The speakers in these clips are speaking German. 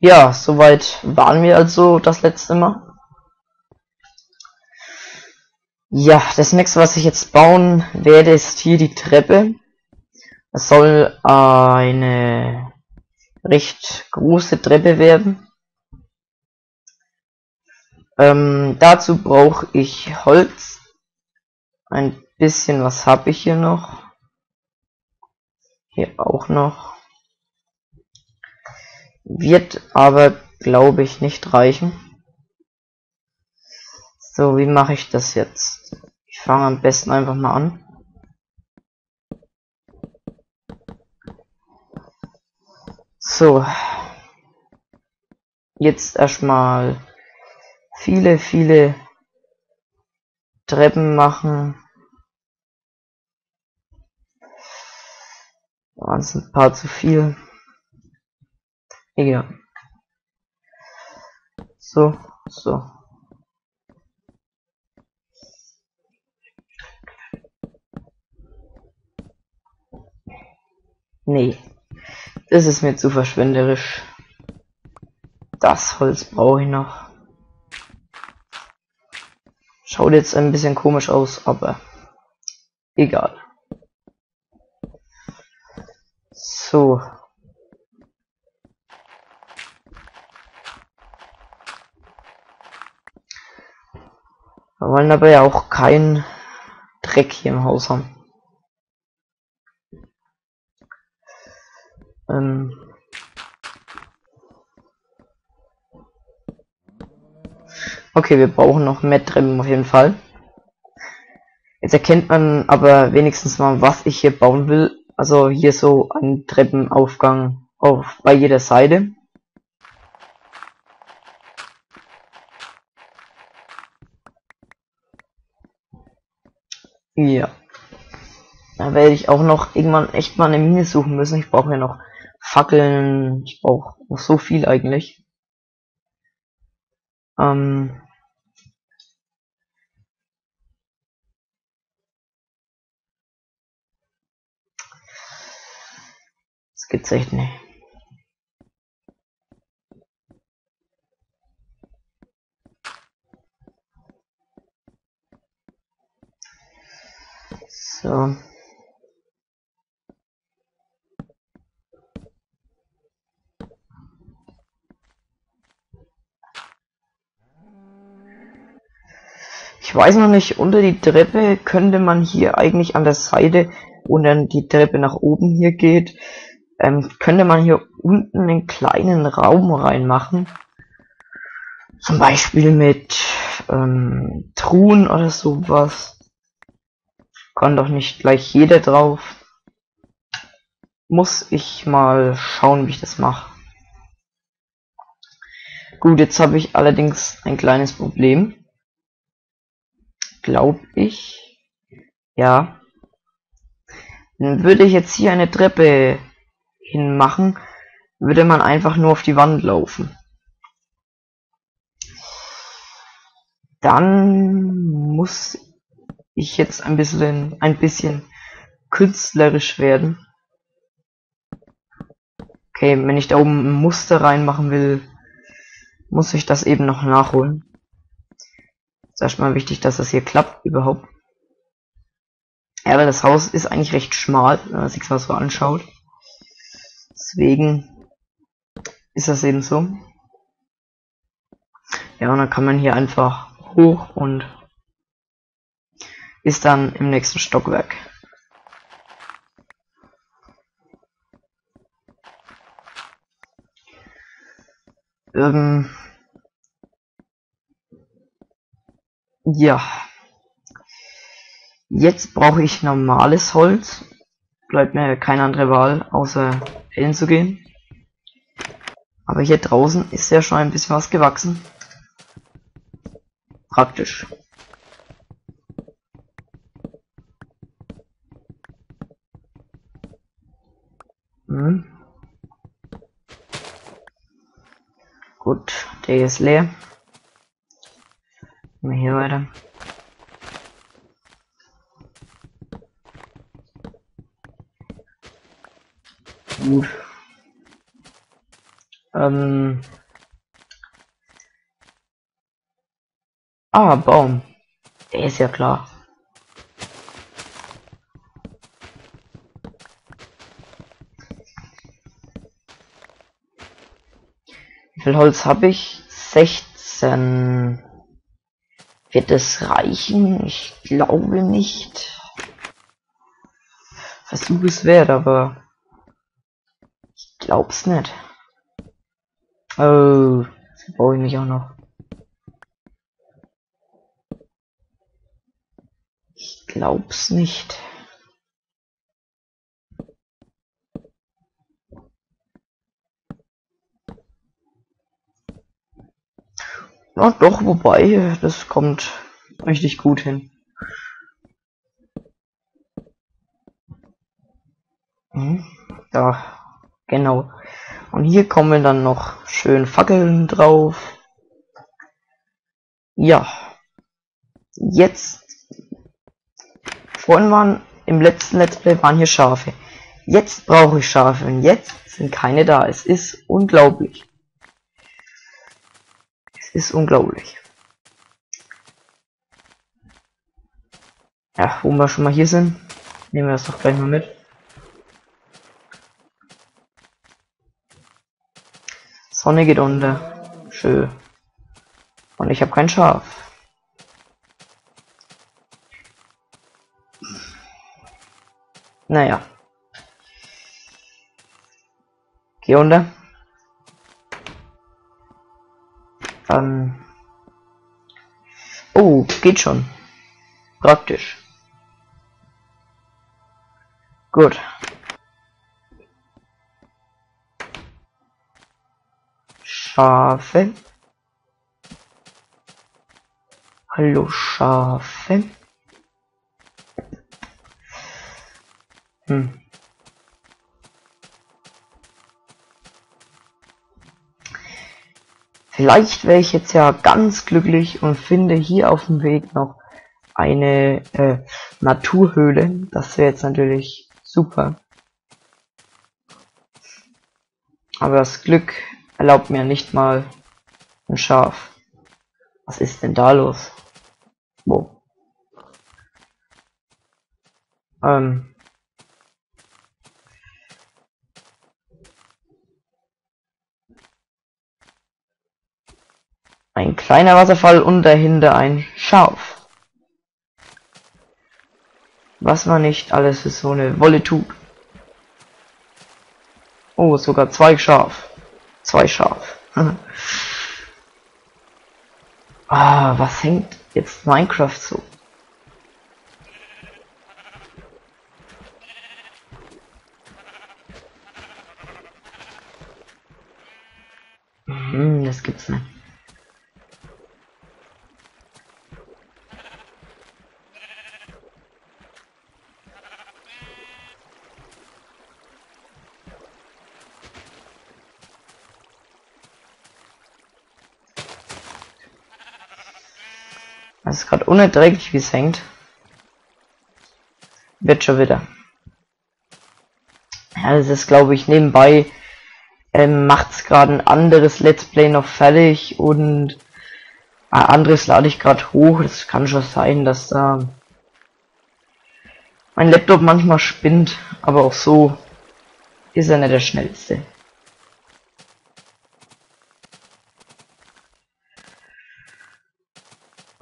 Ja, soweit waren wir also das letzte Mal. Ja, das nächste, was ich jetzt bauen werde, ist hier die Treppe. Es soll eine recht große Treppe werden. Ähm, dazu brauche ich Holz. Ein bisschen was habe ich hier noch. Hier auch noch. Wird aber, glaube ich, nicht reichen. So, wie mache ich das jetzt? Ich fange am besten einfach mal an. So. Jetzt erstmal viele, viele Treppen machen. Waren es ein paar zu viel. Egal. So, so. Nee, das ist mir zu verschwenderisch. Das Holz brauche ich noch. Schaut jetzt ein bisschen komisch aus, aber egal. So. Wir wollen aber ja auch keinen Dreck hier im Haus haben. Ähm okay, wir brauchen noch mehr Treppen auf jeden Fall. Jetzt erkennt man aber wenigstens mal, was ich hier bauen will. Also hier so ein Treppenaufgang auf bei jeder Seite. Ja. Da werde ich auch noch irgendwann echt mal eine Mine suchen müssen. Ich brauche ja noch Fackeln. Ich brauche noch so viel eigentlich. Ähm das gibt's echt nicht. So. Ich weiß noch nicht, unter die Treppe könnte man hier eigentlich an der Seite, wo dann die Treppe nach oben hier geht, ähm, könnte man hier unten einen kleinen Raum reinmachen. Zum Beispiel mit ähm, Truhen oder sowas. Kann doch nicht gleich jeder drauf. Muss ich mal schauen, wie ich das mache. Gut, jetzt habe ich allerdings ein kleines Problem glaube ich. Ja. Dann würde ich jetzt hier eine Treppe hinmachen, würde man einfach nur auf die Wand laufen. Dann muss ich jetzt ein bisschen, ein bisschen künstlerisch werden. Okay, wenn ich da oben ein Muster reinmachen will, muss ich das eben noch nachholen. Ist erstmal wichtig, dass das hier klappt überhaupt. Ja, aber das Haus ist eigentlich recht schmal, wenn man sich das so anschaut. Deswegen ist das eben so. Ja, und dann kann man hier einfach hoch und ist dann im nächsten Stockwerk. Ähm, Ja. Jetzt brauche ich normales Holz. Bleibt mir keine andere Wahl, außer hinzugehen. Aber hier draußen ist ja schon ein bisschen was gewachsen. Praktisch. Hm. Gut, der ist leer. Mal hier weiter. Gut. Ähm. Ah, Baum. Der ist ja klar. Wie viel Holz habe ich? 16. Wird es reichen? Ich glaube nicht. Versuch es wert, aber ich glaub's nicht. Oh, das brauche ich mich auch noch. Ich glaub's nicht. Na doch, wobei, das kommt richtig gut hin. Hm, ja, genau. Und hier kommen dann noch schön Fackeln drauf. Ja. Jetzt. Vorhin waren im letzten Let's Play waren hier Schafe. Jetzt brauche ich Schafe und jetzt sind keine da. Es ist unglaublich ist unglaublich. Ja, wo wir schon mal hier sind, nehmen wir das doch gleich mal mit. Sonne geht unter. Schön. Und ich habe kein Schaf. Naja. Geh unter. Ähm oh, geht schon. Praktisch. Gut. Schafe. Hallo Schafe. Hm. Vielleicht wäre ich jetzt ja ganz glücklich und finde hier auf dem Weg noch eine äh, Naturhöhle. Das wäre jetzt natürlich super. Aber das Glück erlaubt mir nicht mal ein Schaf. Was ist denn da los? Wo? Ähm, Ein kleiner Wasserfall und dahinter ein Schaf. Was man nicht alles für so eine Wolle tut. Oh, sogar zwei Schaf. Zwei Schaf. ah, was hängt jetzt Minecraft so? Hm, das gibt's nicht. Das ist gerade unerträglich, wie es hängt. Wird schon wieder. Ja, das ist, glaube ich, nebenbei ähm, macht es gerade ein anderes Let's Play noch fertig und ein anderes lade ich gerade hoch. Das kann schon sein, dass da mein Laptop manchmal spinnt, aber auch so ist er nicht der schnellste.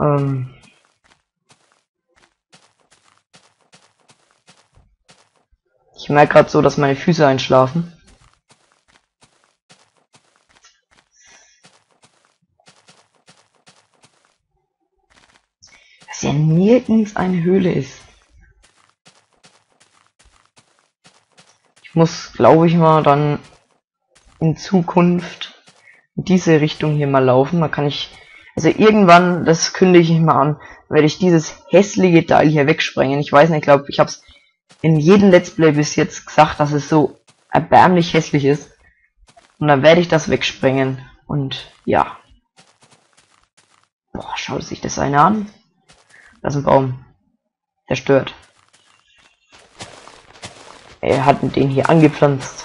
Ähm ich merke gerade so, dass meine Füße einschlafen. Dass ja nirgends eine Höhle ist. Ich muss, glaube ich mal, dann in Zukunft in diese Richtung hier mal laufen. Da kann ich also irgendwann, das kündige ich mal an, werde ich dieses hässliche Teil hier wegsprengen. Ich weiß nicht, ich glaube, ich habe es in jedem Let's Play bis jetzt gesagt, dass es so erbärmlich hässlich ist. Und dann werde ich das wegsprengen. Und ja. Boah, schaut sich das eine an. Das ist ein Baum. Der stört. Er hat den hier angepflanzt.